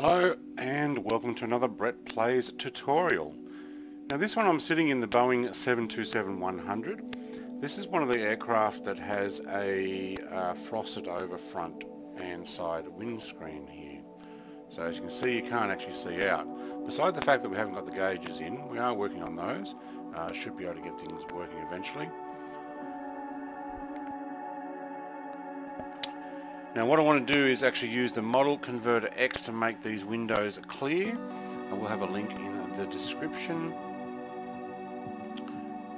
Hello and welcome to another Brett Plays tutorial. Now this one I'm sitting in the Boeing 727-100. This is one of the aircraft that has a uh, frosted over front and side windscreen here. So as you can see you can't actually see out. Beside the fact that we haven't got the gauges in, we are working on those. Uh, should be able to get things working eventually. Now what I want to do is actually use the Model Converter X to make these windows clear. I will have a link in the description.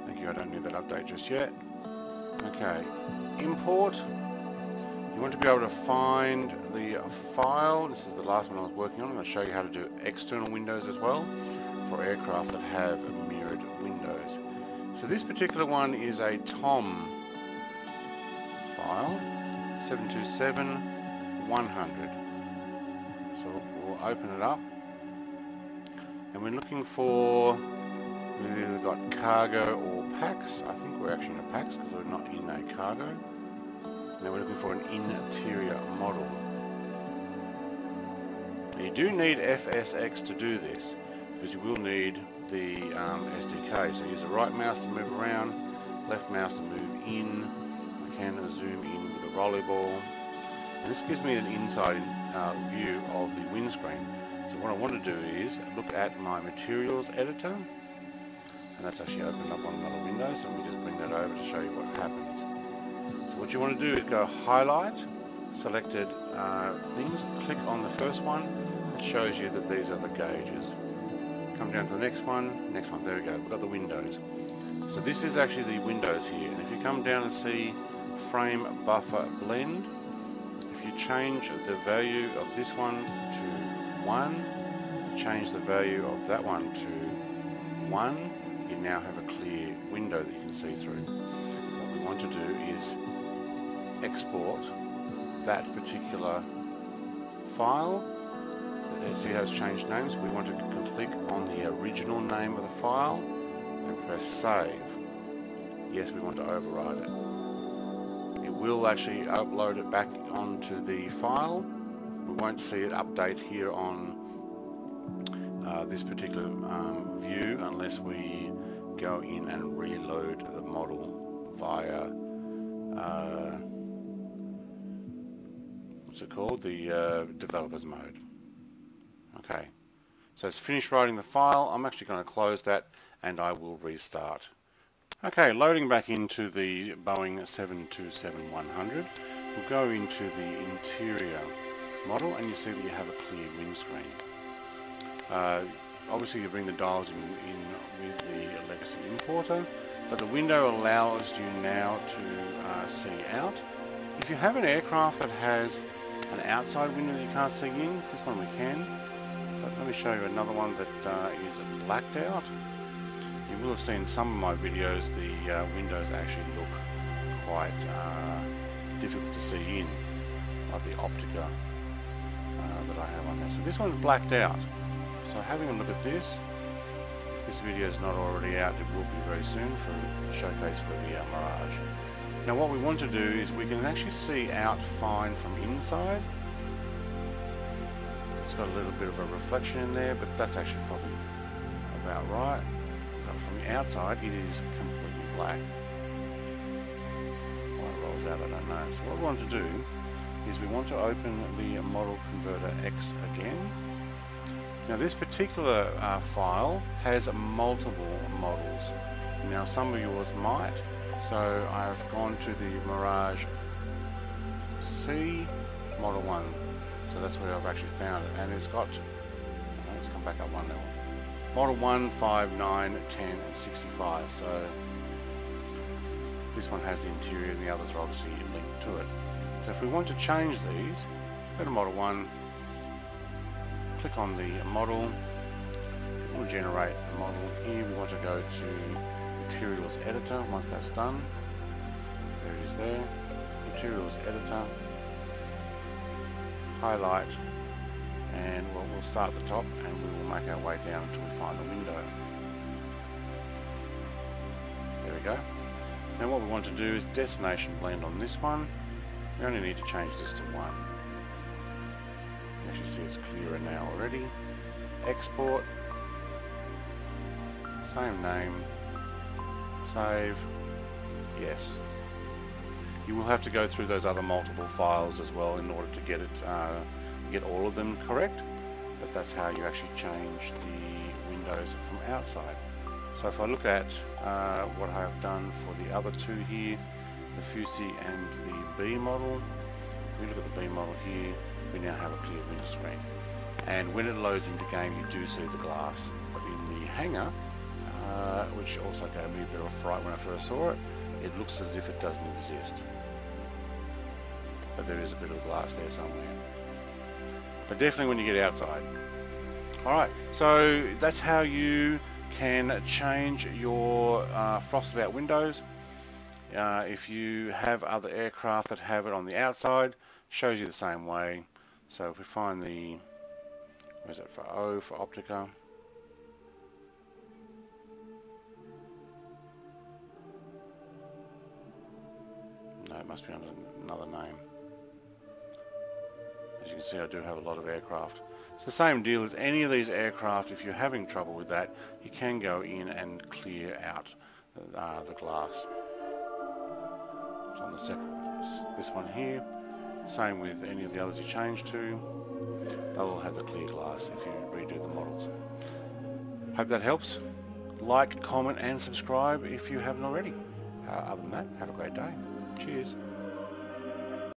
Thank you, I don't need that update just yet. Okay, import. You want to be able to find the file. This is the last one I was working on. I'm going to show you how to do external windows as well for aircraft that have mirrored windows. So this particular one is a TOM file. 727 100 so we'll open it up. And we're looking for we've either got cargo or pax. I think we're actually in a pax because we're not in a cargo. Now we're looking for an interior model. Now you do need FSX to do this because you will need the um, SDK so use the right mouse to move around left mouse to move in. I can zoom in volleyball. And this gives me an inside uh, view of the windscreen. So what I want to do is look at my materials editor and that's actually opened up on another window so let me just bring that over to show you what happens. So what you want to do is go highlight selected uh, things, click on the first one, it shows you that these are the gauges. Come down to the next one, next one, there we go, we've got the windows. So this is actually the windows here and if you come down and see frame buffer blend. If you change the value of this one to 1, change the value of that one to 1, you now have a clear window that you can see through. What we want to do is export that particular file see has changed names. We want to click on the original name of the file and press save. Yes, we want to override it will actually upload it back onto the file. We won't see it update here on uh, this particular um, view unless we go in and reload the model via uh, what's it called? The uh, developers mode. Okay. So it's finished writing the file. I'm actually going to close that and I will restart Okay, loading back into the Boeing 727-100, we'll go into the interior model and you see that you have a clear windscreen. Uh, obviously you bring the dials in, in, with the legacy importer, but the window allows you now to uh, see out. If you have an aircraft that has an outside window that you can't see in, this one we can, but let me show you another one that uh, is blacked out. You will have seen some of my videos, the uh, windows actually look quite uh, difficult to see in, like the Optica uh, that I have on there. So this one's blacked out. So having a look at this, if this video is not already out, it will be very soon for a showcase for the uh, Mirage. Now what we want to do is we can actually see out fine from inside. It's got a little bit of a reflection in there, but that's actually probably about right from the outside it is completely black. Why it rolls out I don't know. So what we want to do is we want to open the model converter X again. Now this particular uh, file has multiple models. Now some of yours might. So I've gone to the Mirage C Model 1. So that's where I've actually found it. And it's got, let's come back up one level. Model 1, 5, 9, 10 and 65. So this one has the interior and the others are obviously linked to it. So if we want to change these, go to Model 1, click on the model, it will generate a model. Here we want to go to Materials Editor once that's done. There it is there. Materials Editor, highlight, and we'll, we'll start at the top and make our way down until we find the window. There we go. Now what we want to do is destination blend on this one. We only need to change this to 1. As you see it's clearer now already. Export. Same name. Save. Yes. You will have to go through those other multiple files as well in order to get it, uh, get all of them correct. But that's how you actually change the windows from outside. So if I look at uh, what I have done for the other two here, the FUSI and the B model, if we look at the B model here, we now have a clear windscreen. And when it loads into game, you do see the glass. But in the hangar, uh, which also gave me a bit of a fright when I first saw it, it looks as if it doesn't exist. But there is a bit of glass there somewhere. But definitely when you get outside. Alright, so that's how you can change your uh, frosted out windows. Uh, if you have other aircraft that have it on the outside, shows you the same way. So if we find the, where's it for O for Optica? No, it must be under another name. You can see, I do have a lot of aircraft. It's the same deal as any of these aircraft. If you're having trouble with that, you can go in and clear out uh, the glass. So on the second, this one here, same with any of the others you change to. They'll all have the clear glass if you redo the models. Hope that helps. Like, comment and subscribe if you haven't already. Uh, other than that, have a great day. Cheers.